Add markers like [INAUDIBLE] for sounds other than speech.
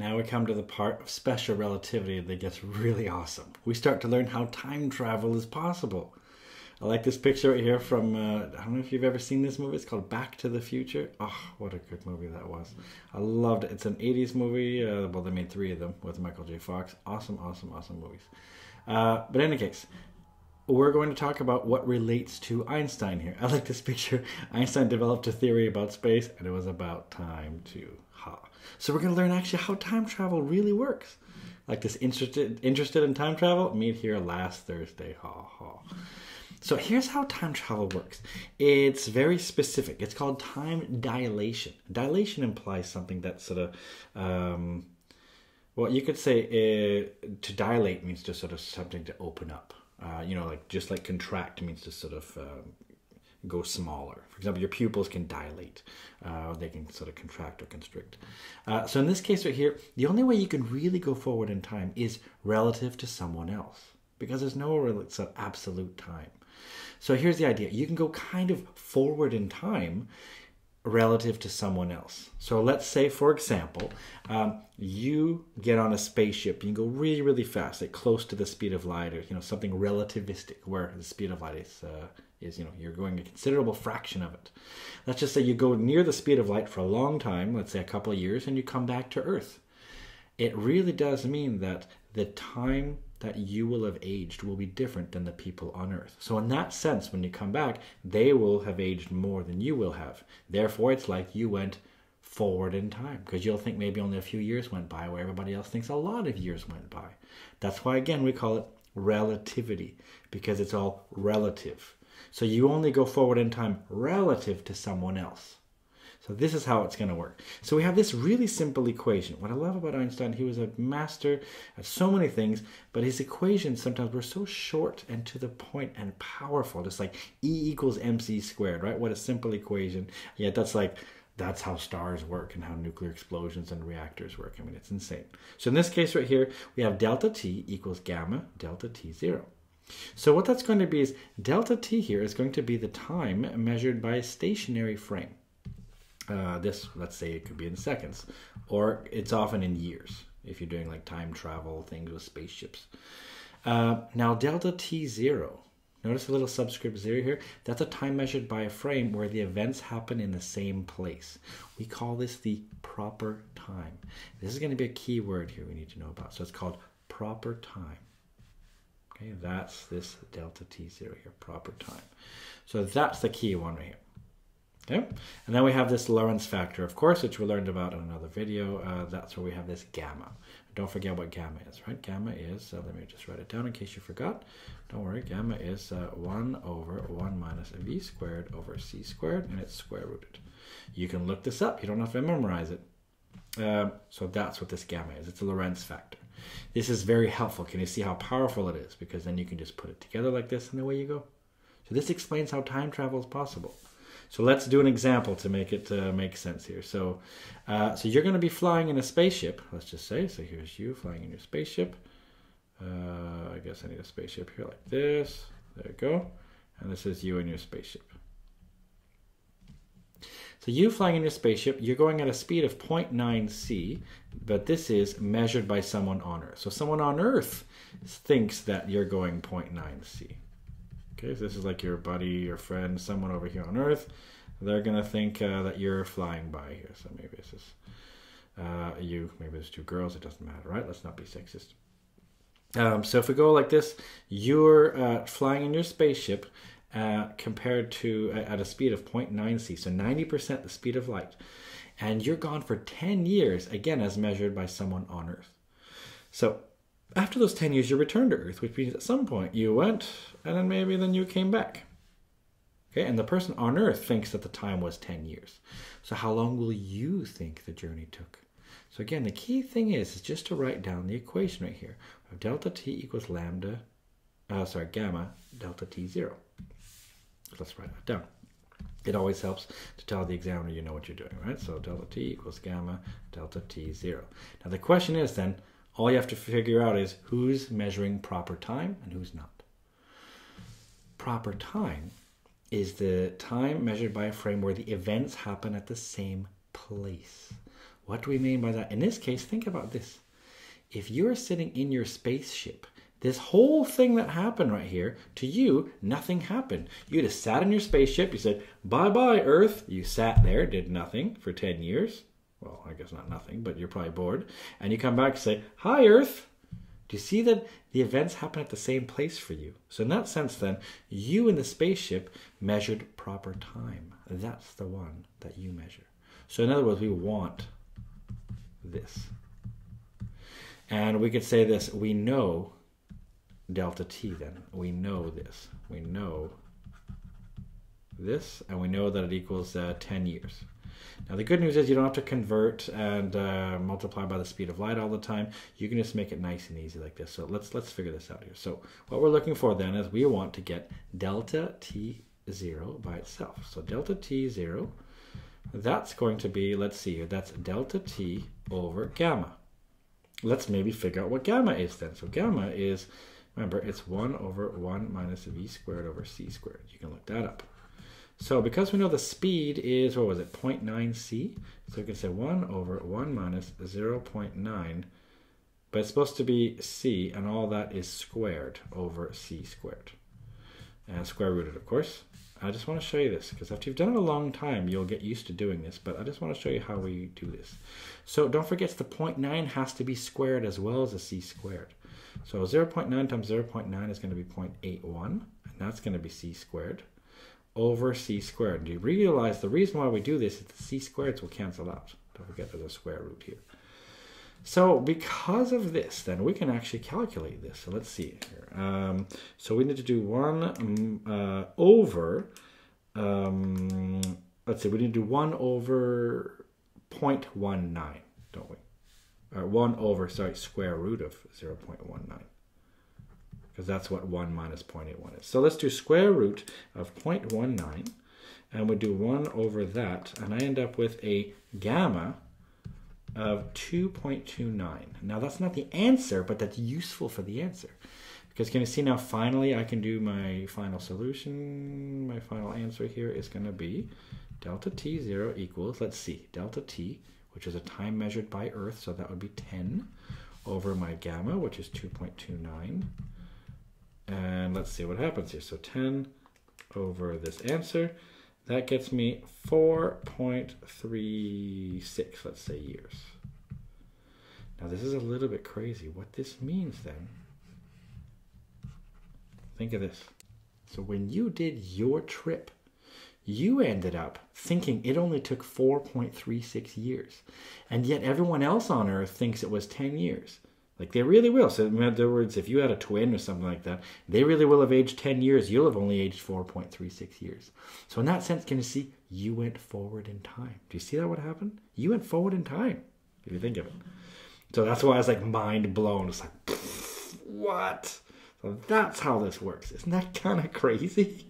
Now we come to the part of special relativity that gets really awesome. We start to learn how time travel is possible. I like this picture right here from, uh, I don't know if you've ever seen this movie. It's called Back to the Future. Oh, what a good movie that was. I loved it. It's an 80s movie. Uh, well, they made three of them with Michael J. Fox. Awesome, awesome, awesome movies. Uh, but in any case, we're going to talk about what relates to Einstein here. I like this picture. Einstein developed a theory about space, and it was about time too. So we're going to learn actually how time travel really works. Like this interested interested in time travel, meet here last Thursday. Ha ha. So here's how time travel works. It's very specific. It's called time dilation. Dilation implies something that sort of, um, well, you could say uh, to dilate means to sort of something to open up. Uh, you know, like just like contract means to sort of um, go smaller. For example, your pupils can dilate, uh, they can sort of contract or constrict. Uh, so in this case right here, the only way you can really go forward in time is relative to someone else because there's no real absolute time. So here's the idea you can go kind of forward in time relative to someone else. So let's say, for example, um, you get on a spaceship, you can go really, really fast, like close to the speed of light, or you know something relativistic, where the speed of light is uh, is you know you're going a considerable fraction of it. Let's just say you go near the speed of light for a long time, let's say a couple of years, and you come back to Earth. It really does mean that the time that you will have aged will be different than the people on earth. So, in that sense, when you come back, they will have aged more than you will have. Therefore, it's like you went forward in time because you'll think maybe only a few years went by where everybody else thinks a lot of years went by. That's why, again, we call it relativity because it's all relative. So, you only go forward in time relative to someone else. So this is how it's going to work. So we have this really simple equation. What I love about Einstein, he was a master at so many things, but his equations sometimes were so short and to the point and powerful. Just like E equals mc squared, right? What a simple equation. Yet that's like, that's how stars work and how nuclear explosions and reactors work. I mean, it's insane. So in this case right here, we have delta T equals gamma delta T zero. So what that's going to be is delta T here is going to be the time measured by a stationary frame. Uh, this, let's say it could be in seconds, or it's often in years if you're doing like time travel things with spaceships. Uh, now, delta t zero, notice a little subscript zero here. That's a time measured by a frame where the events happen in the same place. We call this the proper time. This is going to be a key word here we need to know about. So it's called proper time. Okay, that's this delta t zero here, proper time. So that's the key one right here. Okay, and then we have this Lorentz factor, of course, which we learned about in another video. Uh, that's where we have this gamma. Don't forget what gamma is, right? Gamma is, uh, let me just write it down in case you forgot. Don't worry, gamma is uh, 1 over 1 minus v squared over c squared, and it's square rooted. You can look this up. You don't have to memorize it. Um, so that's what this gamma is. It's a Lorentz factor. This is very helpful. Can you see how powerful it is? Because then you can just put it together like this, and away you go. So this explains how time travel is possible. So let's do an example to make it uh, make sense here. So, uh, so you're going to be flying in a spaceship. Let's just say. So here's you flying in your spaceship. Uh, I guess I need a spaceship here like this. There you go. And this is you in your spaceship. So you flying in your spaceship, you're going at a speed of 0.9 c, but this is measured by someone on Earth. So someone on Earth thinks that you're going 0.9 c. Okay, so this is like your buddy, your friend, someone over here on Earth. They're gonna think uh, that you're flying by here. So maybe this is uh, you. Maybe there's two girls. It doesn't matter, right? Let's not be sexist. Um, so if we go like this, you're uh, flying in your spaceship uh, compared to uh, at a speed of 0.9 c, so 90% the speed of light, and you're gone for 10 years again as measured by someone on Earth. So after those 10 years, you return to Earth, which means at some point you went and then maybe then you came back. Okay, and the person on Earth thinks that the time was 10 years. So how long will you think the journey took? So again, the key thing is, is just to write down the equation right here. Delta t equals lambda, uh, sorry, gamma delta t zero. Let's write that down. It always helps to tell the examiner you know what you're doing, right? So delta t equals gamma delta t zero. Now the question is then, all you have to figure out is who's measuring proper time and who's not. Proper time is the time measured by a frame where the events happen at the same place. What do we mean by that? In this case, think about this. If you're sitting in your spaceship, this whole thing that happened right here, to you, nothing happened. You just sat in your spaceship, you said, bye bye, Earth. You sat there, did nothing for 10 years. Well, I guess not nothing, but you're probably bored. And you come back and say, hi, Earth. Do you see that the events happen at the same place for you? So, in that sense, then, you in the spaceship measured proper time. That's the one that you measure. So, in other words, we want this. And we could say this we know delta t then. We know this. We know this, and we know that it equals uh, 10 years. Now the good news is you don't have to convert and uh, multiply by the speed of light all the time. You can just make it nice and easy like this. So let's let's figure this out here. So what we're looking for then is we want to get delta t zero by itself. So delta t zero, that's going to be let's see here. That's delta t over gamma. Let's maybe figure out what gamma is then. So gamma is remember it's one over one minus v squared over c squared. You can look that up. So because we know the speed is, what was it, 0.9 c, so we can say 1 over 1 minus 0.9, but it's supposed to be c, and all that is squared over c squared. And square rooted, of course. I just want to show you this, because after you've done it a long time, you'll get used to doing this, but I just want to show you how we do this. So don't forget the 0.9 has to be squared as well as a c squared. So 0.9 times 0.9 is going to be 0.81, and that's going to be c squared over c squared. Do you realize the reason why we do this is the c squareds will cancel out. Don't forget there's a square root here. So because of this, then we can actually calculate this. So let's see here. Um, so we need to do 1 um, uh, over, um, let's see, we need to do 1 over 0.19, don't we? Or 1 over, sorry, square root of 0.19 because that's what 1 minus 0.81 is. So let's do square root of 0.19, and we do 1 over that, and I end up with a gamma of 2.29. Now that's not the answer, but that's useful for the answer. Because can you see now finally I can do my final solution. My final answer here is going to be delta t0 equals, let's see, delta t, which is a time measured by Earth, so that would be 10 over my gamma, which is 2.29 and let's see what happens here. So 10 over this answer, that gets me 4.36, let's say, years. Now this is a little bit crazy. What this means then, think of this. So when you did your trip, you ended up thinking it only took 4.36 years. And yet everyone else on Earth thinks it was 10 years. Like they really will. So in other words, if you had a twin or something like that, they really will have aged 10 years. You'll have only aged 4.36 years. So in that sense, can you see you went forward in time? Do you see that what happened? You went forward in time, if you think of it. So that's why I was like mind blown. It's like, what? So that's how this works. Isn't that kind of crazy? [LAUGHS]